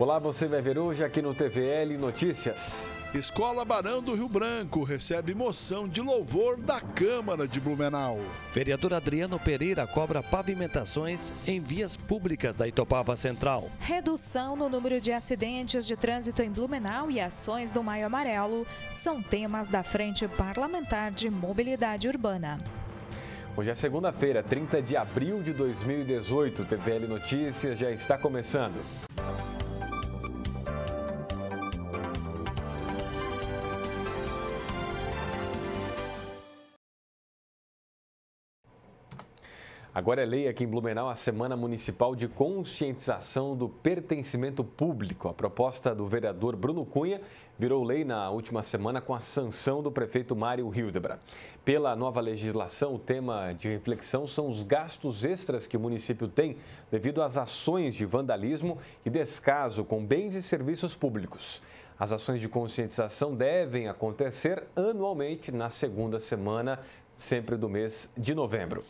Olá, você vai ver hoje aqui no TVL Notícias. Escola Barão do Rio Branco recebe moção de louvor da Câmara de Blumenau. Vereador Adriano Pereira cobra pavimentações em vias públicas da Itopava Central. Redução no número de acidentes de trânsito em Blumenau e ações do Maio Amarelo são temas da Frente Parlamentar de Mobilidade Urbana. Hoje é segunda-feira, 30 de abril de 2018. O TVL Notícias já está começando. Agora é lei aqui em Blumenau a Semana Municipal de Conscientização do Pertencimento Público. A proposta do vereador Bruno Cunha virou lei na última semana com a sanção do prefeito Mário Hildebra. Pela nova legislação, o tema de reflexão são os gastos extras que o município tem devido às ações de vandalismo e descaso com bens e serviços públicos. As ações de conscientização devem acontecer anualmente na segunda semana, sempre do mês de novembro.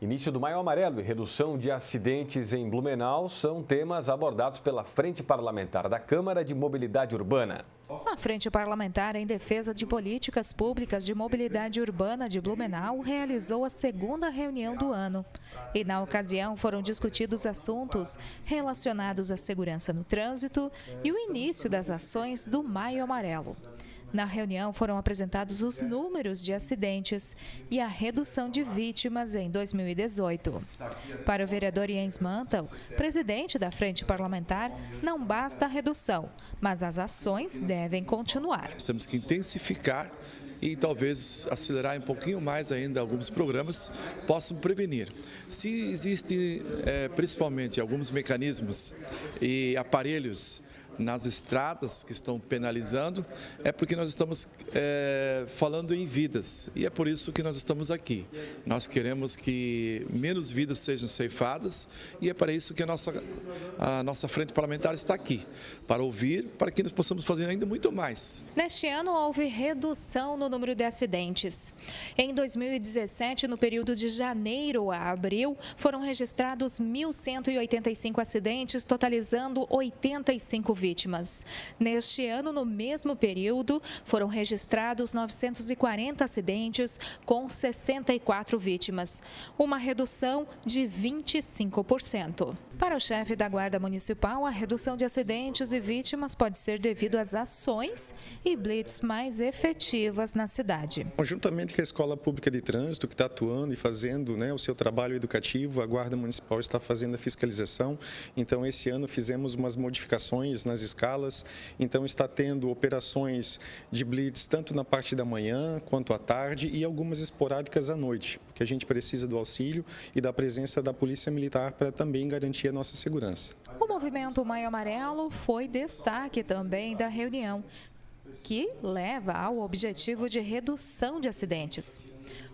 Início do Maio Amarelo e redução de acidentes em Blumenau são temas abordados pela Frente Parlamentar da Câmara de Mobilidade Urbana. A Frente Parlamentar em Defesa de Políticas Públicas de Mobilidade Urbana de Blumenau realizou a segunda reunião do ano. E, na ocasião, foram discutidos assuntos relacionados à segurança no trânsito e o início das ações do Maio Amarelo. Na reunião foram apresentados os números de acidentes e a redução de vítimas em 2018. Para o vereador Jens Mantel, presidente da Frente Parlamentar, não basta a redução, mas as ações devem continuar. Temos que intensificar e talvez acelerar um pouquinho mais ainda alguns programas possam prevenir. Se existem é, principalmente alguns mecanismos e aparelhos nas estradas que estão penalizando, é porque nós estamos é, falando em vidas e é por isso que nós estamos aqui. Nós queremos que menos vidas sejam ceifadas e é para isso que a nossa, a nossa frente parlamentar está aqui, para ouvir, para que nós possamos fazer ainda muito mais. Neste ano houve redução no número de acidentes. Em 2017, no período de janeiro a abril, foram registrados 1.185 acidentes, totalizando 85 vítimas vítimas. Neste ano, no mesmo período, foram registrados 940 acidentes com 64 vítimas, uma redução de 25%. Para o chefe da Guarda Municipal, a redução de acidentes e vítimas pode ser devido às ações e blitz mais efetivas na cidade. Conjuntamente com a Escola Pública de Trânsito, que está atuando e fazendo né, o seu trabalho educativo, a Guarda Municipal está fazendo a fiscalização. Então, esse ano fizemos umas modificações nas escalas, então está tendo operações de blitz tanto na parte da manhã quanto à tarde e algumas esporádicas à noite, porque a gente precisa do auxílio e da presença da Polícia Militar para também garantir a nossa segurança. O movimento Maio Amarelo foi destaque também da reunião, que leva ao objetivo de redução de acidentes.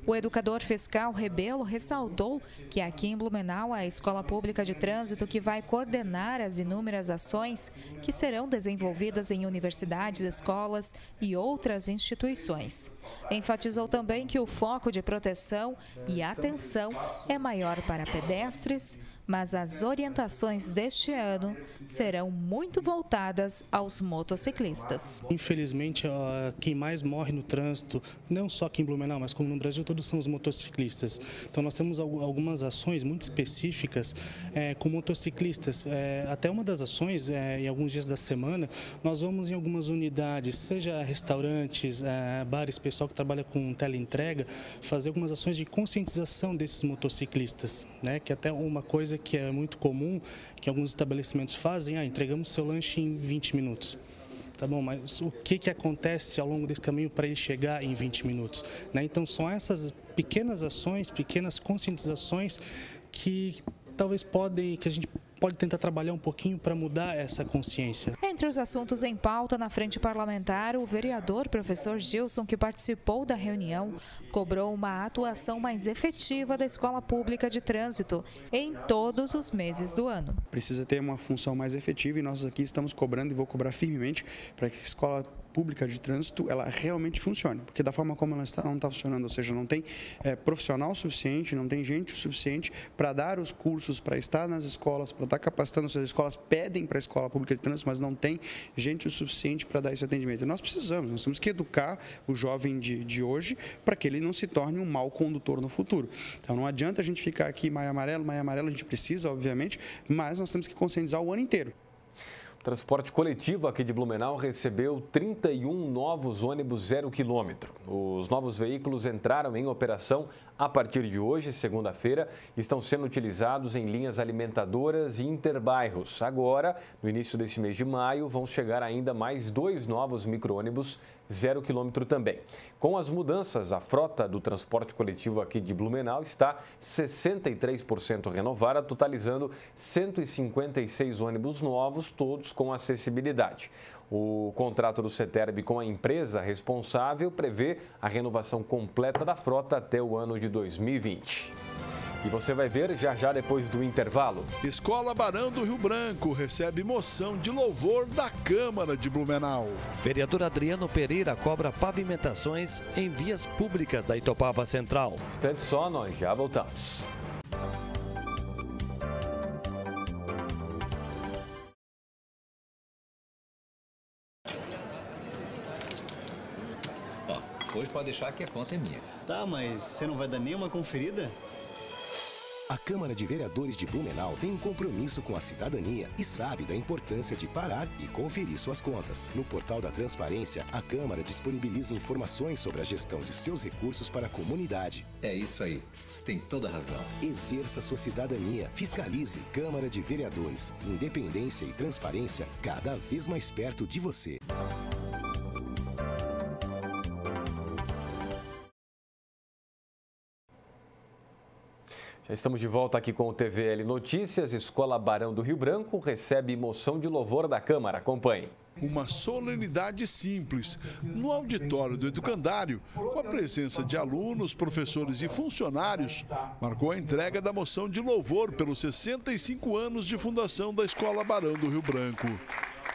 O educador fiscal Rebelo ressaltou que aqui em Blumenau a Escola Pública de Trânsito que vai coordenar as inúmeras ações que serão desenvolvidas em universidades, escolas e outras instituições. Enfatizou também que o foco de proteção e atenção é maior para pedestres, mas as orientações deste ano serão muito voltadas aos motociclistas. Infelizmente, quem mais morre no trânsito, não só aqui em Blumenau, mas como no Brasil todo, são os motociclistas. Então nós temos algumas ações muito específicas é, com motociclistas. É, até uma das ações, é, em alguns dias da semana, nós vamos em algumas unidades, seja restaurantes, é, bares, pessoal que trabalha com teleentrega, fazer algumas ações de conscientização desses motociclistas, né? que até uma coisa coisa que é muito comum, que alguns estabelecimentos fazem, ah, entregamos seu lanche em 20 minutos. Tá bom, mas o que, que acontece ao longo desse caminho para ele chegar em 20 minutos? Né? Então, são essas pequenas ações, pequenas conscientizações que talvez podem, que a gente pode tentar trabalhar um pouquinho para mudar essa consciência. Entre os assuntos em pauta na frente parlamentar, o vereador professor Gilson, que participou da reunião, cobrou uma atuação mais efetiva da escola pública de trânsito em todos os meses do ano. Precisa ter uma função mais efetiva e nós aqui estamos cobrando e vou cobrar firmemente para que a escola pública de trânsito ela realmente funcione, porque da forma como ela está, não está funcionando, ou seja, não tem é, profissional suficiente, não tem gente o suficiente para dar os cursos, para estar nas escolas, para estar capacitando, ou seja, as escolas pedem para a escola pública de trânsito, mas não tem gente o suficiente para dar esse atendimento. E nós precisamos, nós temos que educar o jovem de, de hoje para que ele não se torne um mau condutor no futuro. Então não adianta a gente ficar aqui maio amarelo, maio amarelo, a gente precisa, obviamente, mas nós temos que conscientizar o ano inteiro. Transporte coletivo aqui de Blumenau recebeu 31 novos ônibus zero quilômetro. Os novos veículos entraram em operação a partir de hoje, segunda-feira, estão sendo utilizados em linhas alimentadoras e interbairros. Agora, no início desse mês de maio, vão chegar ainda mais dois novos micro-ônibus zero quilômetro também. Com as mudanças, a frota do transporte coletivo aqui de Blumenau está 63% renovada, totalizando 156 ônibus novos, todos com acessibilidade. O contrato do CETERB com a empresa responsável prevê a renovação completa da frota até o ano de 2020. E você vai ver já já depois do intervalo. Escola Barão do Rio Branco recebe moção de louvor da Câmara de Blumenau. Vereador Adriano Pereira cobra pavimentações em vias públicas da Itopava Central. Instante só, nós já voltamos. Pode deixar que a conta é minha. Tá, mas você não vai dar nenhuma conferida? A Câmara de Vereadores de Blumenau tem um compromisso com a cidadania e sabe da importância de parar e conferir suas contas. No portal da Transparência, a Câmara disponibiliza informações sobre a gestão de seus recursos para a comunidade. É isso aí, você tem toda a razão. Exerça sua cidadania, fiscalize Câmara de Vereadores. Independência e transparência cada vez mais perto de você. Já estamos de volta aqui com o TVL Notícias. Escola Barão do Rio Branco recebe moção de louvor da Câmara. Acompanhe. Uma solenidade simples no auditório do Educandário, com a presença de alunos, professores e funcionários, marcou a entrega da moção de louvor pelos 65 anos de fundação da Escola Barão do Rio Branco.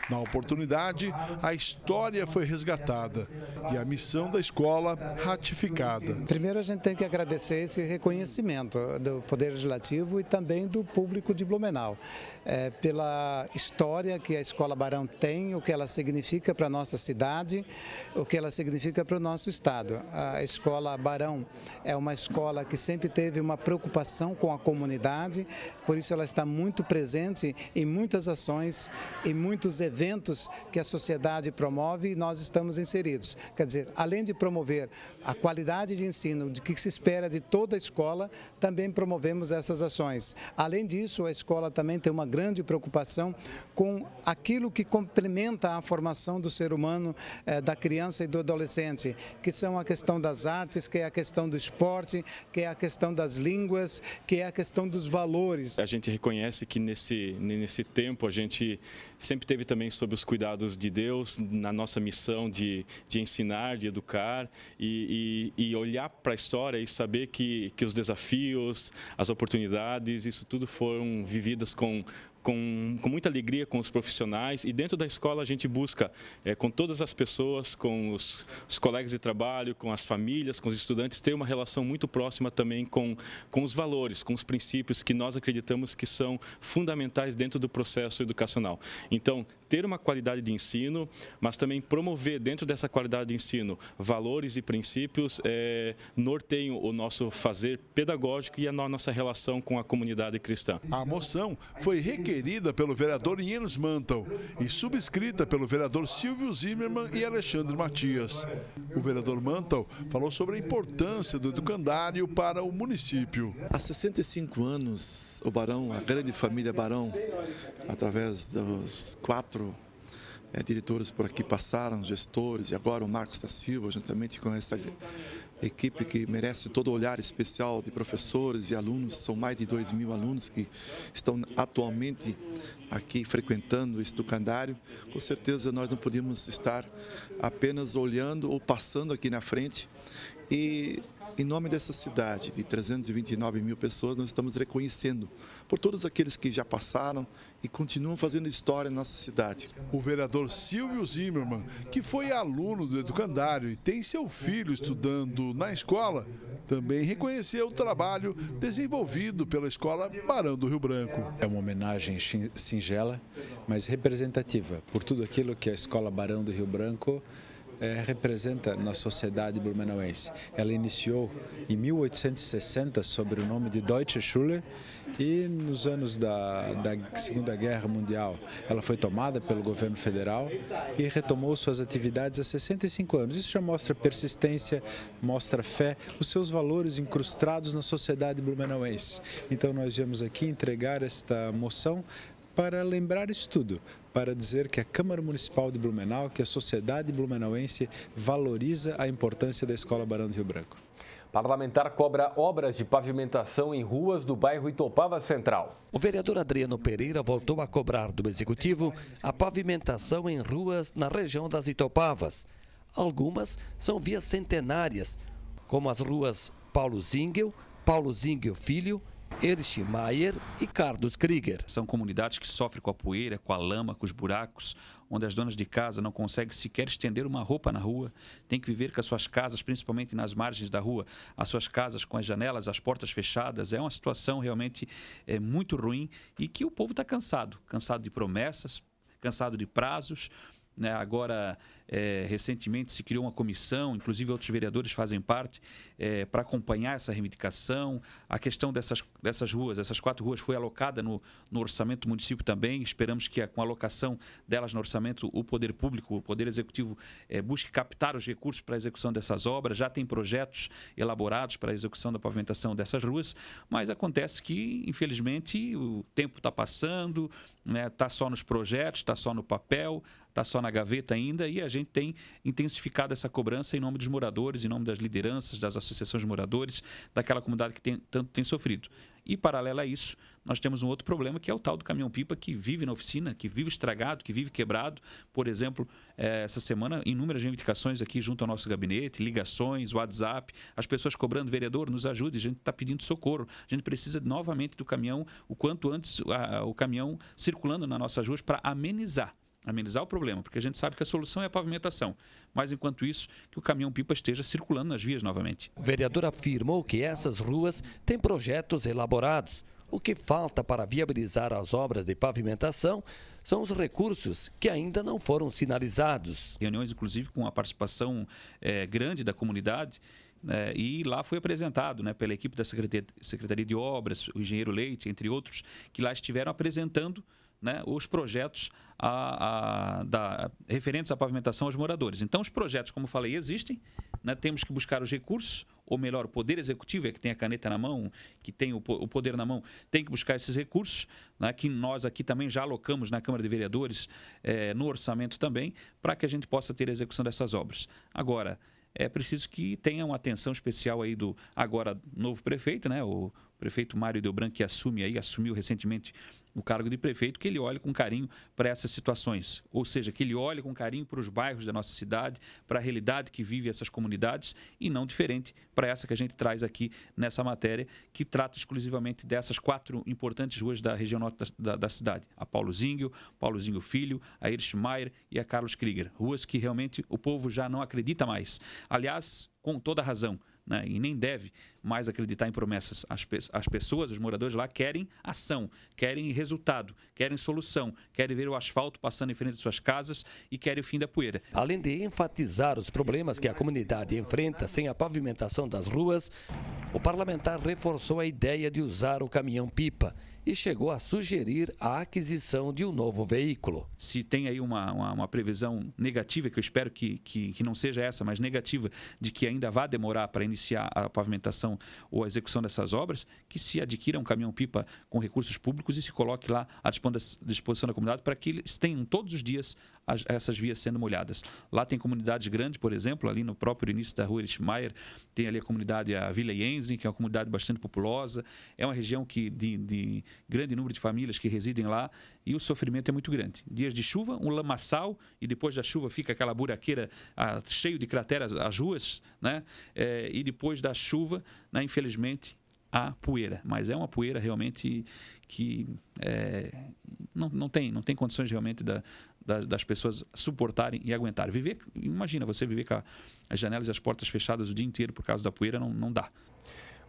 Na oportunidade, a história foi resgatada e a missão da escola ratificada. Primeiro, a gente tem que agradecer esse reconhecimento do Poder Legislativo e também do público de Blumenau, é, pela história que a Escola Barão tem, o que ela significa para a nossa cidade, o que ela significa para o nosso Estado. A Escola Barão é uma escola que sempre teve uma preocupação com a comunidade, por isso ela está muito presente em muitas ações, em muitos eventos eventos que a sociedade promove e nós estamos inseridos. Quer dizer, além de promover a qualidade de ensino de que se espera de toda a escola, também promovemos essas ações. Além disso, a escola também tem uma grande preocupação com aquilo que complementa a formação do ser humano, eh, da criança e do adolescente, que são a questão das artes, que é a questão do esporte, que é a questão das línguas, que é a questão dos valores. A gente reconhece que nesse, nesse tempo a gente sempre teve também sobre os cuidados de Deus na nossa missão de, de ensinar, de educar e, e, e olhar para a história e saber que, que os desafios, as oportunidades, isso tudo foram vividas com, com, com, muita alegria com os profissionais e dentro da escola a gente busca é, com todas as pessoas, com os, os, colegas de trabalho, com as famílias, com os estudantes, ter uma relação muito próxima também com, com os valores, com os princípios que nós acreditamos que são fundamentais dentro do processo educacional. Então, ter uma qualidade de ensino, mas também promover dentro dessa qualidade de ensino valores e princípios é, norteiam o nosso fazer pedagógico e a nossa relação com a comunidade cristã. A moção foi requerida pelo vereador Jens Mantel e subscrita pelo vereador Silvio Zimmermann e Alexandre Matias. O vereador Mantel falou sobre a importância do educandário para o município. Há 65 anos, o Barão, a grande família Barão, através dos quatro é, diretores por aqui passaram, gestores, e agora o Marcos da Silva, juntamente com essa equipe que merece todo o olhar especial de professores e alunos. São mais de 2 mil alunos que estão atualmente aqui frequentando esse educandário. Com certeza nós não podíamos estar apenas olhando ou passando aqui na frente e em nome dessa cidade de 329 mil pessoas, nós estamos reconhecendo por todos aqueles que já passaram e continuam fazendo história na nossa cidade. O vereador Silvio Zimmermann, que foi aluno do educandário e tem seu filho estudando na escola, também reconheceu o trabalho desenvolvido pela Escola Barão do Rio Branco. É uma homenagem singela, mas representativa por tudo aquilo que a Escola Barão do Rio Branco é, representa na sociedade blumenauense. Ela iniciou em 1860 sob o nome de Deutsche Schule e nos anos da, da Segunda Guerra Mundial ela foi tomada pelo governo federal e retomou suas atividades há 65 anos. Isso já mostra persistência, mostra fé, os seus valores incrustados na sociedade blumenauense. Então nós viemos aqui entregar esta moção para lembrar isso tudo, para dizer que a Câmara Municipal de Blumenau, que a sociedade blumenauense valoriza a importância da Escola Barão do Rio Branco. Parlamentar cobra obras de pavimentação em ruas do bairro Itopava Central. O vereador Adriano Pereira voltou a cobrar do Executivo a pavimentação em ruas na região das Itopavas. Algumas são vias centenárias, como as ruas Paulo Zingel, Paulo Zingel Filho Erich Mayer e Carlos Krieger. São comunidades que sofrem com a poeira, com a lama, com os buracos, onde as donas de casa não conseguem sequer estender uma roupa na rua, têm que viver com as suas casas, principalmente nas margens da rua, as suas casas com as janelas, as portas fechadas. É uma situação realmente é, muito ruim e que o povo está cansado cansado de promessas, cansado de prazos. Né? Agora, é, recentemente se criou uma comissão, inclusive outros vereadores fazem parte, é, para acompanhar essa reivindicação. A questão dessas, dessas ruas, essas quatro ruas, foi alocada no, no orçamento do município também. Esperamos que com a alocação delas no orçamento, o poder público, o poder executivo, é, busque captar os recursos para a execução dessas obras. Já tem projetos elaborados para a execução da pavimentação dessas ruas, mas acontece que, infelizmente, o tempo está passando, está né, tá só nos projetos, está só no papel, está só na gaveta ainda e a gente tem intensificado essa cobrança em nome dos moradores, em nome das lideranças, das associações de moradores, daquela comunidade que tem, tanto tem sofrido. E, paralelo a isso, nós temos um outro problema que é o tal do caminhão-pipa que vive na oficina, que vive estragado, que vive quebrado. Por exemplo, eh, essa semana, inúmeras reivindicações aqui junto ao nosso gabinete, ligações, WhatsApp, as pessoas cobrando, vereador, nos ajude, a gente está pedindo socorro. A gente precisa novamente do caminhão, o quanto antes, o caminhão circulando nas nossas ruas para amenizar amenizar o problema, porque a gente sabe que a solução é a pavimentação. Mas enquanto isso, que o caminhão-pipa esteja circulando nas vias novamente. O vereador afirmou que essas ruas têm projetos elaborados. O que falta para viabilizar as obras de pavimentação são os recursos que ainda não foram sinalizados. Reuniões, inclusive, com a participação é, grande da comunidade. É, e lá foi apresentado né, pela equipe da Secretaria, Secretaria de Obras, o engenheiro Leite, entre outros, que lá estiveram apresentando né, os projetos a, a, da, referentes à pavimentação aos moradores. Então, os projetos, como falei, existem, né, temos que buscar os recursos, ou melhor, o Poder Executivo, é que tem a caneta na mão, que tem o, o poder na mão, tem que buscar esses recursos, né, que nós aqui também já alocamos na Câmara de Vereadores, é, no orçamento também, para que a gente possa ter a execução dessas obras. Agora, é preciso que tenha uma atenção especial aí do agora novo prefeito, né, o prefeito Mário Delbran, que assume aí, assumiu recentemente o cargo de prefeito, que ele olhe com carinho para essas situações. Ou seja, que ele olhe com carinho para os bairros da nossa cidade, para a realidade que vive essas comunidades e não diferente para essa que a gente traz aqui nessa matéria, que trata exclusivamente dessas quatro importantes ruas da região norte da, da, da cidade. A Paulo Zingel, Paulo Zingel Filho, a Erich Maier e a Carlos Krieger. Ruas que realmente o povo já não acredita mais. Aliás, com toda razão né? e nem deve mais acreditar em promessas. As, as pessoas, os moradores lá, querem ação, querem resultado, querem solução, querem ver o asfalto passando em frente de suas casas e querem o fim da poeira. Além de enfatizar os problemas que a comunidade enfrenta sem a pavimentação das ruas, o parlamentar reforçou a ideia de usar o caminhão-pipa e chegou a sugerir a aquisição de um novo veículo. Se tem aí uma, uma, uma previsão negativa, que eu espero que, que, que, não seja essa, mas negativa, de que ainda vá demorar para iniciar a pavimentação ou a execução dessas obras, que se adquira um caminhão-pipa com recursos públicos e se coloque lá à disposição da comunidade para que eles tenham todos os dias as, essas vias sendo molhadas. Lá tem comunidades grandes, por exemplo, ali no próprio início da rua Erichmeier, tem ali a comunidade a Vila Jensen, que é uma comunidade bastante populosa. É uma região que de, de grande número de famílias que residem lá e o sofrimento é muito grande. Dias de chuva, um lamaçal e depois da chuva fica aquela buraqueira ah, cheio de crateras as ruas, né? É, e depois da chuva, né, infelizmente, a poeira. Mas é uma poeira realmente que é, não, não, tem, não tem condições realmente da, da, das pessoas suportarem e aguentarem. Viver, imagina você viver com as janelas e as portas fechadas o dia inteiro por causa da poeira, não, não dá.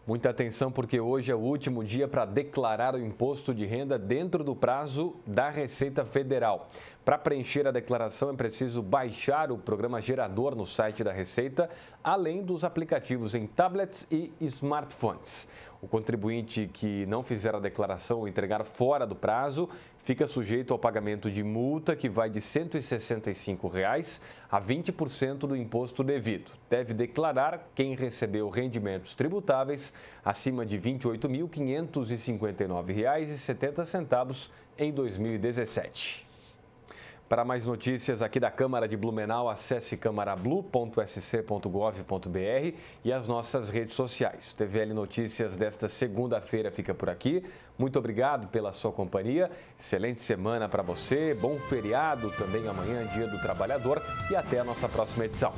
Muita atenção porque hoje é o último dia para declarar o imposto de renda dentro do prazo da Receita Federal. Para preencher a declaração é preciso baixar o programa gerador no site da Receita, além dos aplicativos em tablets e smartphones. O contribuinte que não fizer a declaração ou entregar fora do prazo fica sujeito ao pagamento de multa que vai de 165 reais a 20% do imposto devido. Deve declarar quem recebeu rendimentos tributáveis acima de R$ 28.559,70 em 2017. Para mais notícias aqui da Câmara de Blumenau, acesse câmarablu.sc.gov.br e as nossas redes sociais. O TVL Notícias desta segunda-feira fica por aqui. Muito obrigado pela sua companhia. Excelente semana para você. Bom feriado também amanhã, Dia do Trabalhador. E até a nossa próxima edição.